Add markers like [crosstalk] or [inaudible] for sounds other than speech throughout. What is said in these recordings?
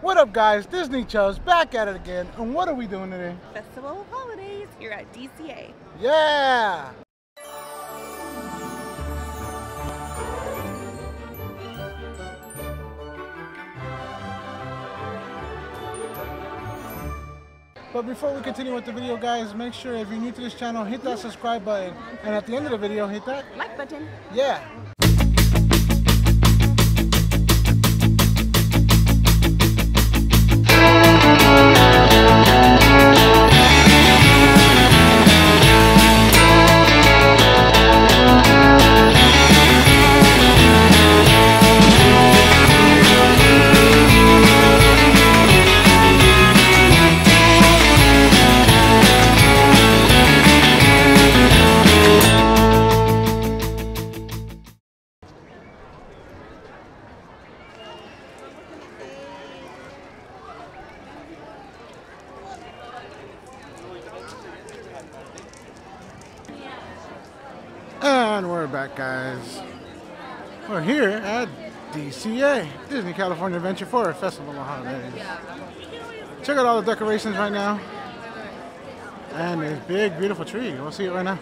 What up, guys? Disney Chubs back at it again. And what are we doing today? Festival of Holidays here at DCA. Yeah! But before we continue with the video, guys, make sure if you're new to this channel, hit that subscribe button. And at the end of the video, hit that. Like button. Yeah. DCA, Disney California Adventure for a Festival of Holidays. Check out all the decorations right now. And this big, beautiful tree. We'll see it right now.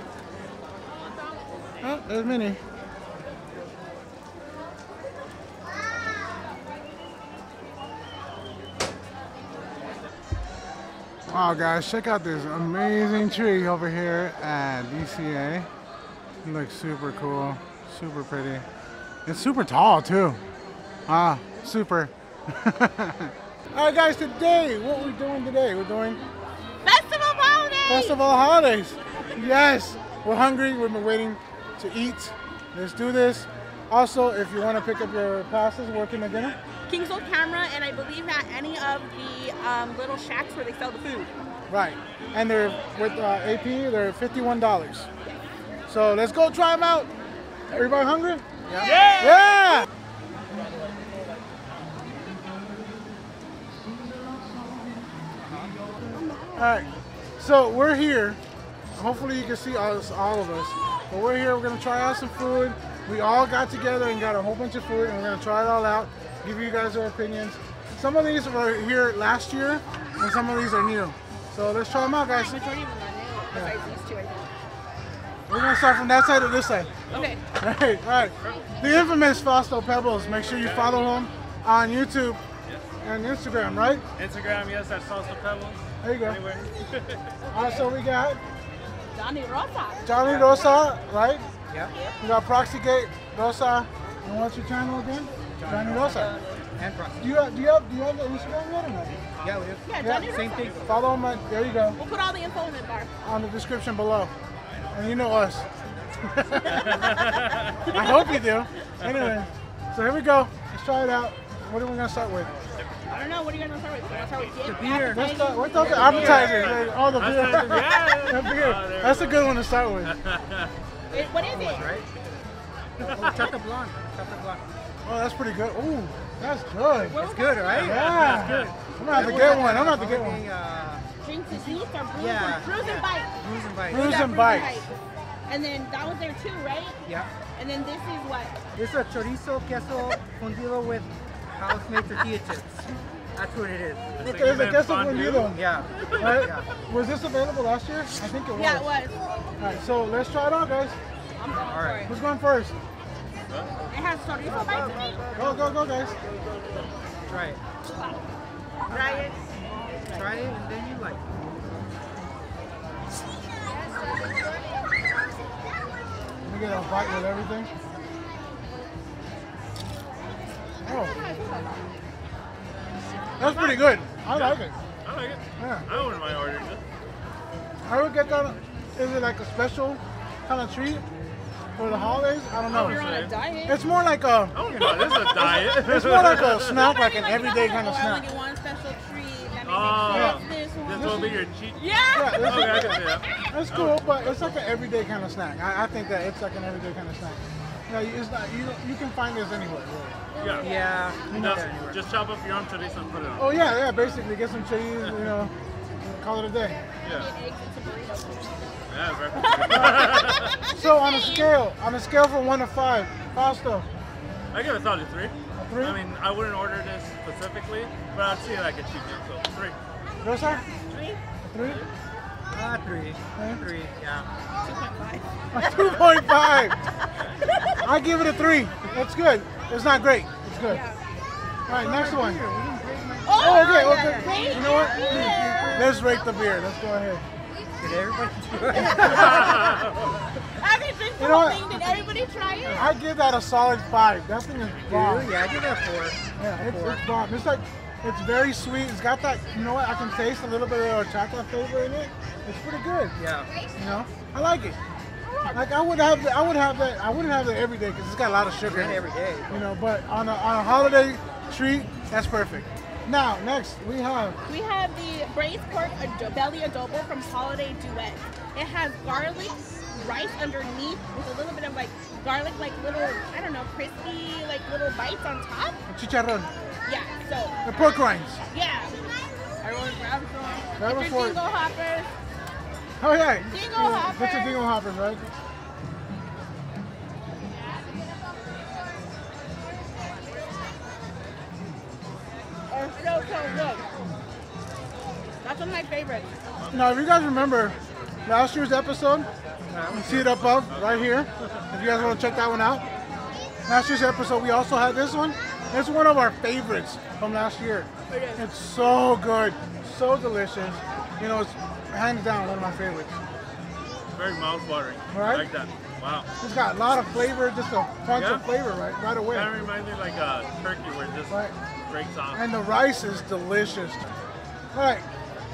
Oh, there's Minnie. Wow, guys, check out this amazing tree over here at DCA. It looks super cool, super pretty. It's super tall too. Ah, super. [laughs] All right, guys, today, what we're we doing today? We're doing Festival Holidays! Festival Holidays. Yes, we're hungry. We've been waiting to eat. Let's do this. Also, if you want to pick up your passes, working the dinner. Kingswell Camera, and I believe at any of the um, little shacks where they sell the food. Right. And they're with uh, AP, they're $51. So let's go try them out. Everybody hungry? Yeah. Yeah. All right. So we're here. Hopefully you can see us, all of us. But we're here. We're gonna try out some food. We all got together and got a whole bunch of food, and we're gonna try it all out. Give you guys our opinions. Some of these were here last year, and some of these are new. So let's try them out, guys. Majority of them new, besides these two, I think. We're gonna start from that side to this side. Okay. All right, all right. The infamous Fausto Pebbles. Make sure you follow him on YouTube and Instagram, right? Instagram, yes, that's Salsa Pebbles. There you go. Anywhere. Also, we got Jon Y Rosa. Jon Y Rosa, right? Yep. We got Proxygate Rosa. And what's your channel again? Jon Y Rosa. And Proxy. Do you have, do you have, do you have the Instagram yet or not? Yeah, we have. Yeah, Yeah, Johnny Same Rosa. thing. Follow him. At, there you go. We'll put all the info in the bar. On the description below. And you know us. [laughs] I hope you do. Anyway, so here we go. Let's try it out. What are we gonna start with? I don't know, what are you guys going to start with? You want to start with dip? beer. Let's start. What's the appetizers? Oh, the beer. [laughs] Yeah. The beer. Oh, there That's a good one to start with. [laughs] Wait, What is it? Right? Oh, Chata Blanc. Chata Blanc. Oh, that's pretty good. Ooh, that's good. What It's good, right? Yeah. That's good. I'm gonna have to get one. I'm gonna have to get one. Uh, Drinks and juice or brews Yeah. and, brews and bites? Brews and bites. Brews Yeah, and bites. And then that was there too, right? Yeah. And then this is what? This is a chorizo queso fundido with house-made tortilla chips. That's what it is. There's a queso fundido. Yeah. Right? Yeah. Was this available last year? I think it was. Yeah, it was. All right, so let's try it out, guys. I'm going All for right. it. Who's going first? It has chorizo bites in it. Go, go, go, guys. Try it. Try it. Try it and then you like. it. Let me get a bite with everything. Oh, that's pretty good. I like it. I like it. Yeah. I wouldn't mind ordering it. I would get that. Is it like a special kind of treat for the holidays? I don't If you're know. on a diet. It's more like a. I don't know. This is a diet. [laughs] It's more like a [laughs] snack, like an Like, you everyday kind of have, oh, I only snack. get one special treat. Let me Oh. make sure it's this one. This will be your cheat. Yeah. Yeah, this Okay, I can see that. [laughs] that's cool, but it's like an everyday kind of snack. I, I think that it's like an everyday kind of snack. You know, it's not, you, you can find this anywhere. Really. Yeah. Yeah. You know Just, just chop up your own chorizo and put it on. Oh yeah, yeah. Basically, get some cheese. You know, call it a day. Yeah. Eggs and some burritos. Yeah, breakfast. [laughs] So on a scale, on a scale from one to five, Fausto, I give it a solid three. a three? I mean, I wouldn't order this specifically, but I'd see like a cheap deal. So three. Rosa? Three, Three? Ah, three. Huh? Three, yeah. two point five. 2.5. I give it a three. It's good. It's not great. It's good. Yeah. All right, next one. Here, we didn't break my... Oh, okay, yeah, okay. yeah. You know what? Yeah. Let's rate the beer. Let's go ahead. Did everybody do it? [laughs] [laughs] You been to You the know what? Did everybody try it? I give that a solid five. That thing is bomb. Yeah, I give that a four. Yeah, it's, Four. it's bomb. It's like, it's very sweet. It's got that, you know what? I can taste a little bit of chocolate flavor in it. It's pretty good. Yeah. You know, I like it. Like I would have, I would have that. I wouldn't have that every day because it's got a lot of sugar. Not in it. every day. You know, but on a, on a holiday treat, that's perfect. Now, next we have We have the braised pork ad- belly adobo from Holiday Duet. It has garlic, rice underneath with a little bit of like garlic, like little, I don't know, crispy, like little bites on top. chicharrón, Yeah, so, the pork rinds. yeah. Everyone grab some. Grab Get a your fork. dinglehoppers. Oh yeah, Dingo yeah, Get hopper. your dinglehoppers, right? Are so, so good. That's one of my favorites. Now, if you guys remember last year's episode, you see it above right here. If you guys want to check that one out, last year's episode we also had this one. It's one of our favorites from last year. It is. It's so good, so delicious. You know, it's hands down one of my favorites. Very mouth-watering. Right? I like that. Wow. It's got a lot of flavor, just a punch Yeah. of flavor right right away. Kind of reminds me like a turkey where it just Right. breaks off. And the rice is delicious. All right,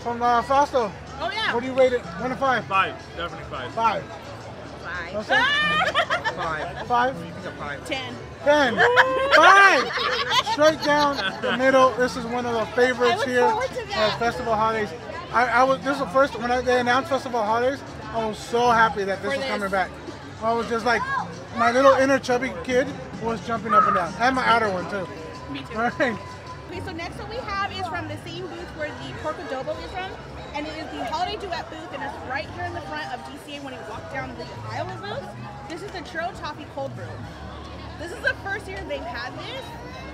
from uh, Fausto, Oh, yeah. what do you rate it? One to five? Five, definitely five. Five. Five. [laughs] What's? Five. Five? I a five. Ten. Ten. Five. Straight down the middle. This is one of the I favorites look here to that. at Festival Holidays. I, I was this is the first when I, they announced Festival Holidays. I was so happy that this For was this. coming back. I was just like my little inner chubby kid was jumping up and down, and my outer one too. Me too. All right. Okay, so next one we have is from the same booth where the pork adobo is from, and it is the holiday duet booth, and it's right here in the front of DCA when you walk down the aisle of booth. This is the churro toffee cold brew. This is the first year they've had this.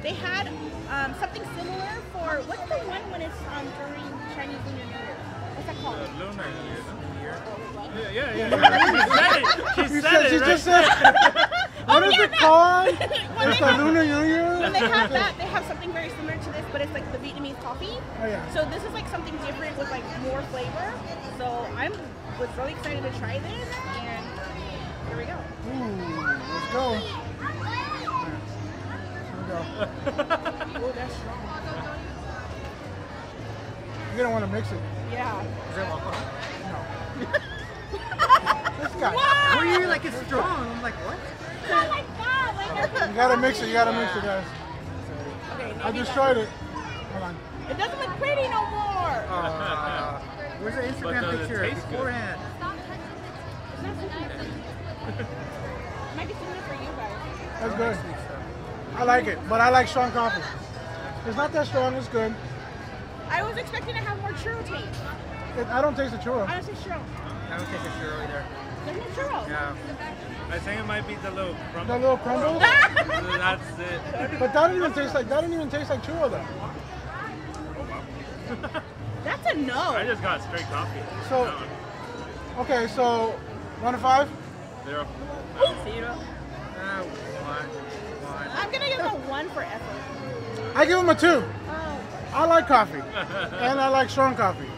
They had um, something similar for what's the one when it's um, during Chinese Lunar New Year? What's that Uh, called? Lunar New Year. Yeah, yeah, yeah. [laughs] yeah. She said it. She She said said, it, she right? just said, what is yeah, it that- called? When It's they the have- Lunar New Year? When they have that, they have something very similar to this, but it's like the Vietnamese coffee. Oh, yeah. So this is like something different with like more flavor. So I'm was really excited to try this, and here we go. Ooh, let's go. Here we go. [laughs] Oh, that's strong. You're gonna want to mix it. Yeah. Is that alcohol? [laughs] This guy. Were you like it's strong? I'm like, what? Not like You gotta mix it. You gotta mix it, guys. Okay, I destroyed that- it. Hold on. It doesn't look pretty no more. Uh, [laughs] where's the Instagram does it picture taste beforehand? It's not so good. [laughs] It might be similar for you guys. That's good. I like it, but I like strong coffee. It's not that strong. It's good. I was expecting to have more churro taste. It, I don't taste the churro. I don't say churro. I don't take a churro either. There's no churro. Yeah. I think it might be the little crumble. The crumble. little crumble? [laughs] That's it. But that didn't even taste like that didn't even taste like churro though. [laughs] That's a no. I just got straight coffee. So- No, Okay, so one to five. Zero. Zero. Uh, one. One. I'm gonna give it a one for effort. I give him a two. Oh. I like coffee, [laughs] and I like strong coffee,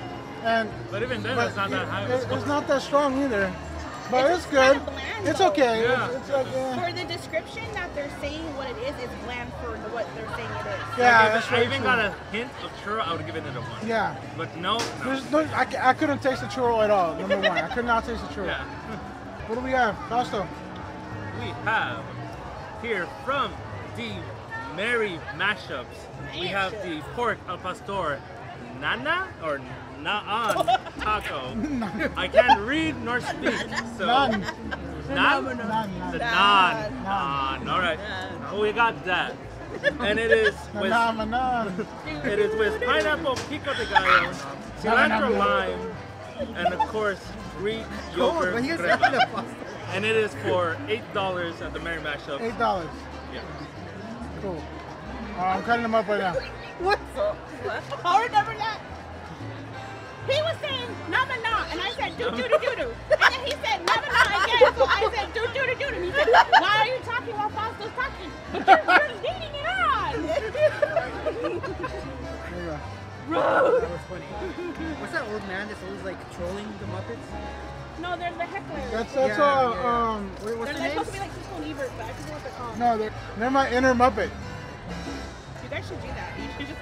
and But even then, but it's not that high. it- it's not that strong either. But It's it's, good. kinda bland, it's though. okay. Yeah. It's, it's like. For the description that they're saying what it is, it's bland for what they're saying it is. yeah, Like, if that's I very even true. got a hint of churro, I would give it a one. Yeah. But no, no. There's no, I, I couldn't taste the churro at all. Number one, I could not taste the churro. Yeah. [laughs] What do we have, Fausto? we have here from the Merry Mashups. We have the pork al pastor nana or naan [laughs] taco. I can't read nor speak, so None. Naan? None. None. The none. naan. Naan. All right. Oh, we got that. And it is [laughs] with None. None. it is with pineapple pico de gallo, [laughs] cilantro lime, and of course Greek Cold, yogurt but here's crema. And it is for eight dollars at the Merry Mashup. Eight dollars. Yeah. Cool. Oh, I'm cutting them up right now. What? I remember that. And I said doo doo doo doo doo. And then he said nama na again, so I said doo doo doo doo doo. And he said, why are you talking while Fausto's talking? But you're, you're leading it on. There you. That was funny. What's that old man that's always like trolling the Muppets? no, there's the hecklers. That's that's Yeah, uh yeah. um What, what's they're their supposed to be like Siskel and Ebert, but I forget what they're called. no they're, they're my inner Muppet. You guys should do that. You should just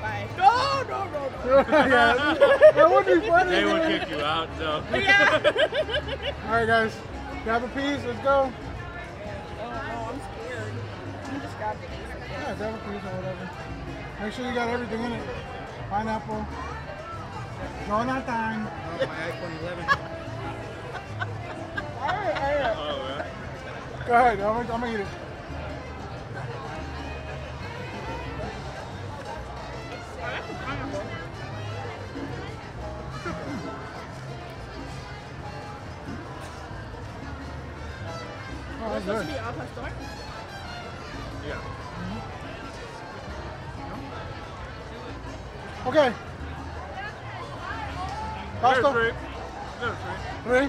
by. No, no, no, no. yeah, that would be funny. They would kick you out, though. [laughs] Yeah. [laughs] All right, guys, grab a piece. Let's go. Oh no, I'm scared. You just grab the piece. Yeah, grab a piece or whatever. Make sure you got everything in it. Pineapple. Jonathan. Oh, my iPhone 11. [laughs] Oh, yeah. Go ahead. I'm gonna, I'm gonna eat it. That's supposed good. to be al pastor. Yeah. Okay. There's Pasta. three. There's three. Three.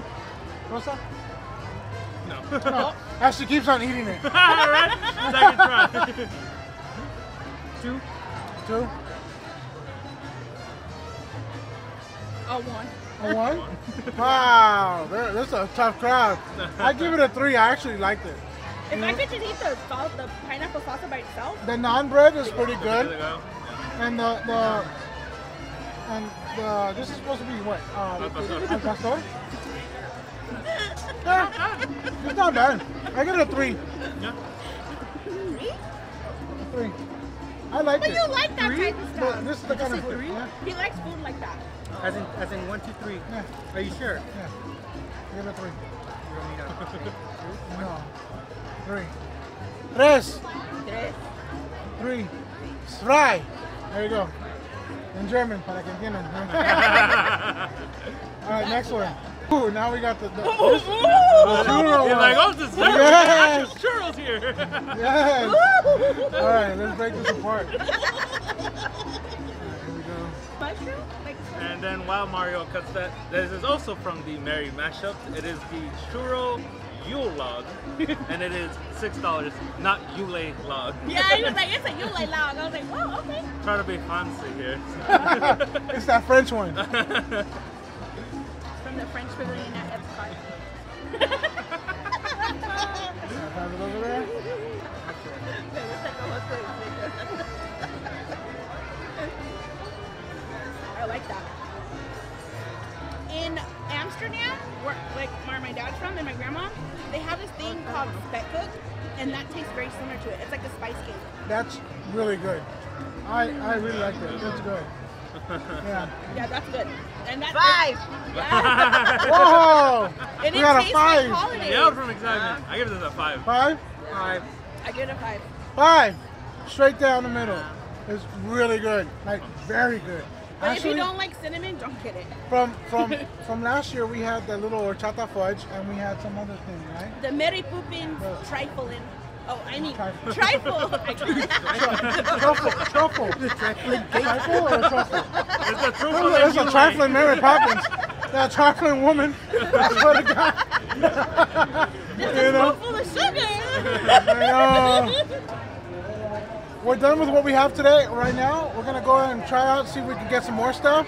Rosa. No. No. [laughs] As she keeps on eating it. [laughs] right? Second try. Two. Two. Oh, one. A one. [laughs] Wow. That's a tough crowd. I give it a three. I actually liked it. If I could just eat the salt, the pineapple salsa by itself, The naan bread is pretty good. And the the and the this is supposed to be what? Al Uh, pastor. al pastor. Yeah, it's not bad. I give it a three. Yeah. A three. I like but it. you like that Three? type of But stuff. this is the kind of food. three? Yeah, He likes food like that. As in, as in one, two, three. yeah, Are you sure? yeah. Give it three. You don't need a- No. Three. Tres. Tres. Three. Zwei. There you go. In German, para que entiendan. [laughs] All right, next one. Ooh, now we got the, the this, churro He's one. like, oh, dessert. Yes. Yes. Churros here. Yes. [laughs] All right, let's break this apart. [laughs] and then while Mario cuts that, this is also from the Merry Mashup. It is the churro Yule log, and it is six dollars, not Yule log. Yeah, he was like, it's a [laughs] Yule log. I was like, whoa, okay. Try to be fancy here. [laughs] It's that French one. [laughs] and that tastes very similar to it. It's like a spice cake. That's really good. I I really like that. That's good. [laughs] Yeah. Yeah, that's good. And that's five. Yeah. Whoa! [laughs] and We it got a five. like holidays. Yelled from excitement. I give this a five. Five. Five. I give it a five. Five. Straight down the middle. It's really good. Like very good. But if you don't like cinnamon, don't get it. from from [laughs] from last year we had the little horchata fudge and we had some other thing, right? The Mary Poopins trifling. Oh, I mean Trifle. trifle. [laughs] Truffle, truffle. Trifle or truffle? It's a truthful That's and a Yule. trifling Mary Poppins. That trifling woman. That's what it got. you know? full of sugar. I know. We're done with what we have today. Right now, we're gonna go ahead and try out, see if we can get some more stuff.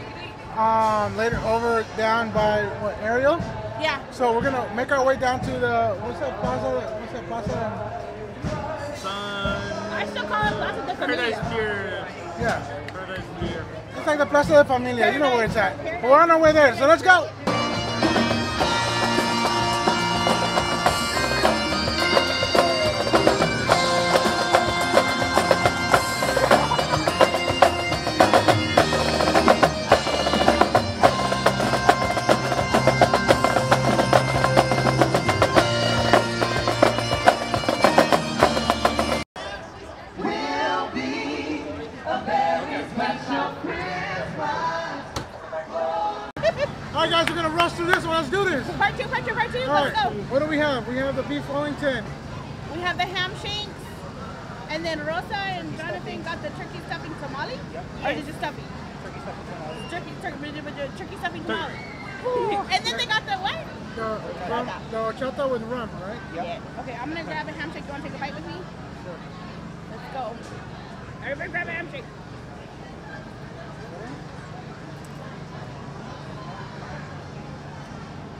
Um, later over down by what Ariel. Yeah. So we're gonna make our way down to the what's that plaza? What's that plaza? Sun. I still call it Plaza de Paradise Familia. Pier. Yeah, Paradise Pier. it's like the Plaza de Familia. You know where it's at. But we're on our way there. So let's go. Turkey stuffing tamale. Turkey, turkey, turkey stuffing tamale. Ooh, and then they got the what? The, rum, the horchata with rum, right? Yep. Okay, I'm gonna grab a handshake. You wanna take a bite with me? Let's go. Everybody grab a handshake.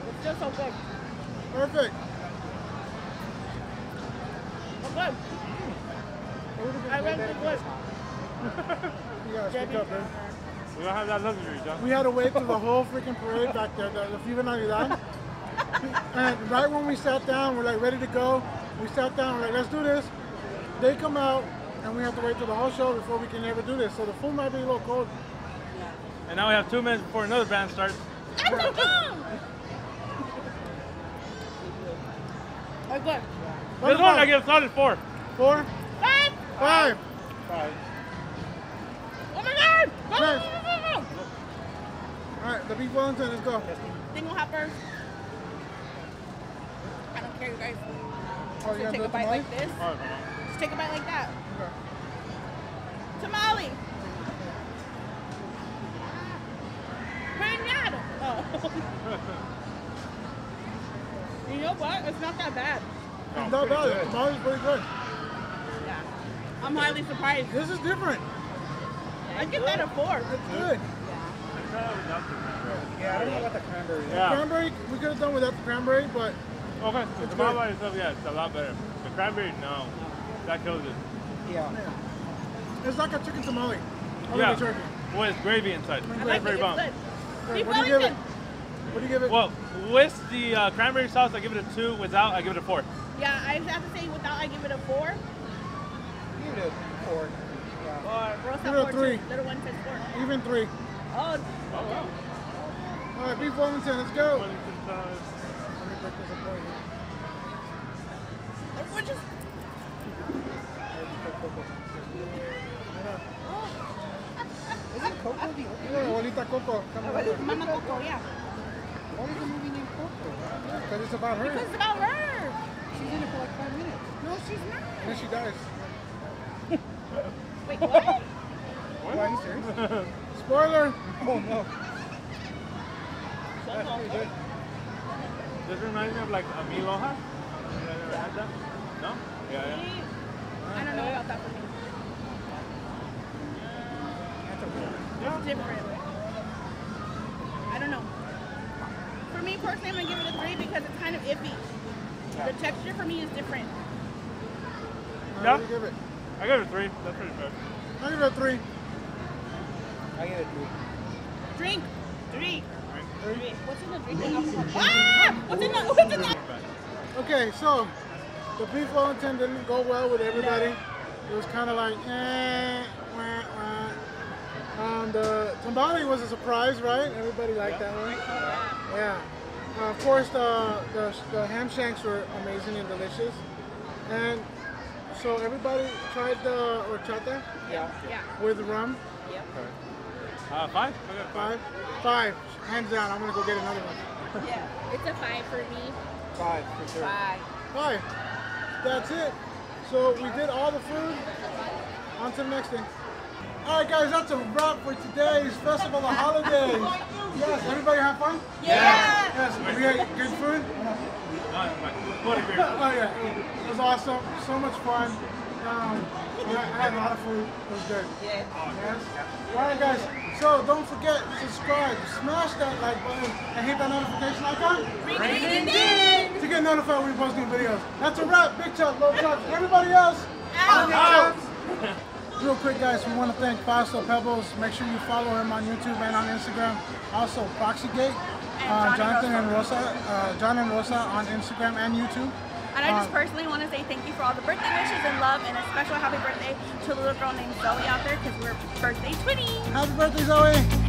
It's still so good. Perfect. We don't have that luxury, John. We had to wait through the whole freaking parade back there, the, the Viva Navidad. [laughs] and right when we sat down, we're like ready to go. We sat down, we're like, let's do this. They come out, and we have to wait through the whole show before we can ever do this. So the food might be a little cold. And now we have two minutes before another band starts. That's so good. They're good. This one I give a solid four. Four, Five. five. Five. Oh my god. Go, go, Nice. go, go, go. All right, the beef Wellington, let's go. Dingle hopper. I don't care, you guys. Oh, Just you take a bite tamale? like this. Oh, Just take a bite like that. Okay. Tamale. Pinata. Oh. [laughs] you know what? It's not that bad. It's not bad. The tamale's pretty good. Yeah. I'm highly surprised. This is different. I give that a four. It's good. Yeah, I don't know about the cranberry. Yeah. Cranberry, we could have done without the cranberry, but Okay. The It's tamale by itself, yeah, it's a lot better. The cranberry, no. That kills it. Yeah. yeah. it's like a chicken tamale. Only Yeah. with turkey. With gravy inside. I like it. Cranberry It's bomb. good. What do you give it? What do you give it? Well, with the uh, cranberry sauce, I give it a two. Without, I give it a four. Yeah, I have to say without I give it a four. Give it a four. Yeah. Or Rosa Give it a four three. too. Little one says four. Even three. Oh, All right, beef Wellington, let's go. Wellington sauce. Let me break this apart here. we're just. Is it Coco the abuelita Coco. Mama Coco, yeah. Why is the movie named Coco? Because it's about Because her. it's about her. She's in it for like five minutes. No, she's not. And then she dies. Wait, what? Why, are you serious? Spoiler. Oh no. That's pretty good. This reminds me of like a Milhoja. You guys ever had that? No? Yeah, yeah. I don't know about that for me. That's a good It's different. I don't know. For me personally, I'm gonna give it a three because it's kind of iffy. The texture for me is different. Yeah. What give it? I give it a three. That's pretty fair. I give it a three. I get it three. Drink. Three. Three. Three. What's in the drink? Ah! What's in the? What's in the? Okay, so the beef Wellington didn't go well with everybody. It was kind of like, eh, wah, wah. Um, the tamale was a surprise, right? Everybody liked that one. Yeah. Uh, of course, the, the the ham shanks were amazing and delicious, and so everybody tried the horchata Yeah. Yeah. with rum. Yep. Uh, five? I Five, five, hands down. I'm gonna go get another one. Yeah. It's a five for me. Five for sure. Five. Five. That's it. So we did all the food. On to the next thing. All right, guys, that's a wrap for today's Festival of Holidays. Yes, everybody have fun? Yeah. Yes, we ate good food. What a great Oh yeah, it was awesome. So much fun. Um, I I had a lot of food. It was good. Yeah. Yes. All right, guys. So don't forget, subscribe, smash that like button, and hit that notification icon Ring, ding, ding. to get notified when we post new videos. That's a wrap. Big chop, low chop. Everybody else, Out. out. [laughs] Real quick, guys, we want to thank Fausto Pebbles. Make sure you follow him on YouTube and on Instagram. Also, Proxygate, uh, Jonathan and and Rosa, uh, John and Rosa on Instagram and YouTube. And I just personally want to say thank you for all the birthday wishes and love, and a special happy birthday to a little girl named Zoe out there because we're birthday twinnies. Happy birthday, Zoe!